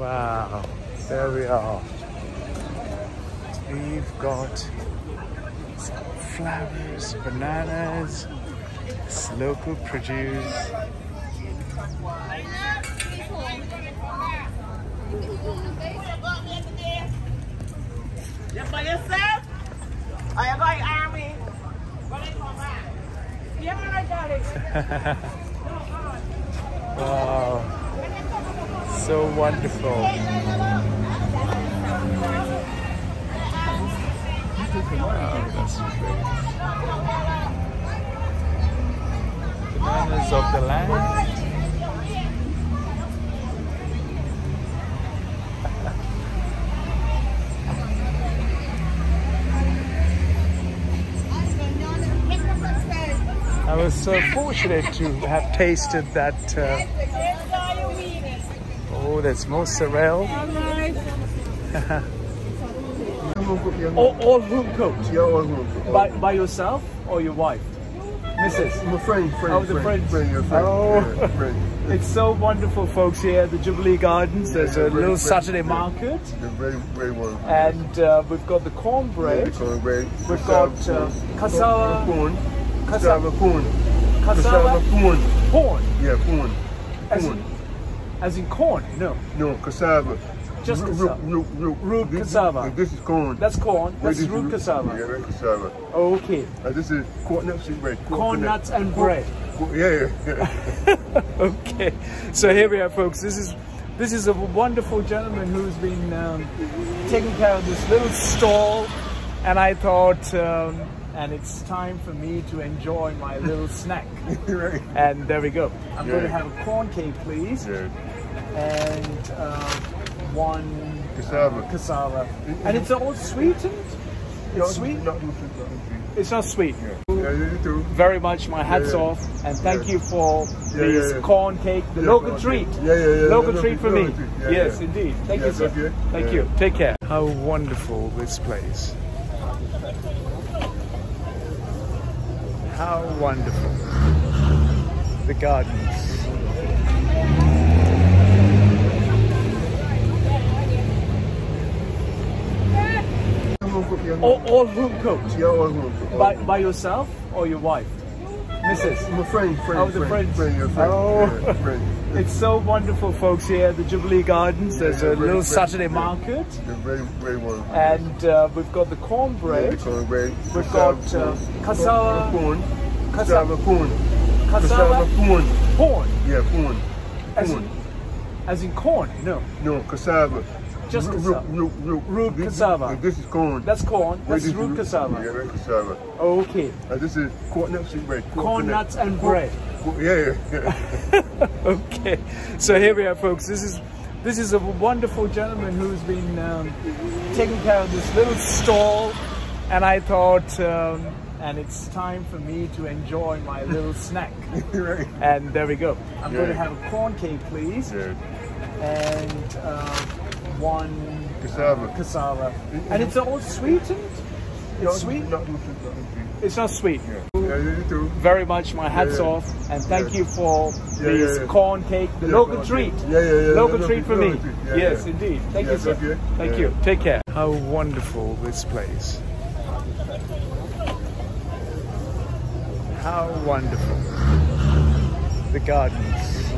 Wow, there we are. We've got flowers, bananas, it's local produce. You yourself? Or you going army? When they come back? Yeah, I got it. So wonderful. Wow, that's great. Bananas of the land. I was so fortunate to have tasted that. Uh, oh, that's mozzarella. All, all home cooked? Yeah, all home cooked. By, by yourself or your wife? Mrs. My friend, friend, Oh, the friend, friends. friend, your friend, Oh. yeah, friend. It's so wonderful, folks, here at the Jubilee Gardens. There's Yeah, a very little Saturday yeah. market, They're very, very well. and uh, we've got the Yeah, cornbread, the cornbread. We've got, cassava, uh, cassava- corn, cassava- cassava, corn, cassava, cassava, corn. corn, Yeah, corn, corn. As in corn. No, No, cassava. Just Root- cassava. Root, root, Root this, cassava. This is corn. that's corn. That's this root Yeah, cassava. root cassava. Okay, And this is coconut seed bread. corn coconut- nuts and bread. co- Yeah, yeah, yeah. okay, so here we are, folks. This is this is a wonderful gentleman who's been um, taking care of this little stall, and I thought, um, and it's time for me to enjoy my little snack. right. And there we go. I'm going to have a corn cake, please, Yeah. And uh, one Cassava. cassava, and it's all sweetened. It's sweet. Not sweet, not. It's not sweet. Yeah, yeah. Very much. My hats Yeah. off, and thank you for this corn cake, the local treat. Yeah, yeah, yeah. Local treat for me. yes, indeed. Thank you, sir. thank you. Thank you. Take care. How wonderful this place. How wonderful. The gardens. Cooked, yeah. All, all home cooked. Yeah, all home cooked. By, by yourself or your wife? Mrs. My friend, friend, Oh, the friend, friend, your friend. Oh. Yeah, friend. It's so wonderful, folks, here at the Jubilee Gardens. There's a very little friend- Saturday yeah. market, very, very well. and uh, we've got the Yeah, cornbread, the cornbread. We've cassava, got, uh, corn, cassava- corn, cassava- corn, cassava, corn. corn, Yeah, corn, as as in corn. No, No, cassava. Just Root- cassava. Root, root, Root This- cassava. This is corn. that's corn. That's is root cassava. Yeah, root cassava. Okay, And this is coconut seed bread. corn coconut. nuts and bread. co- Yeah, yeah, yeah. okay, so here we are, folks. This is this is a wonderful gentleman who's been um, taking care of this little stall, and I thought, um, and it's time for me to enjoy my little snack. right. And there we go. I'm going to have a corn cake, please, Yeah. and uh, one Cassava. uh, cassava, and it's all sweetened. It's Not- sweet. Not too not. It's not sweet. Yeah, yeah, you too. Very much. My hats Yeah, yeah. off, and thank you for this corn cake, the local treat. Yeah, yeah, yeah. Local treat for me. yes, indeed. Thank you, sir. thank. Thank you. Take care. How wonderful this place. How wonderful. The gardens.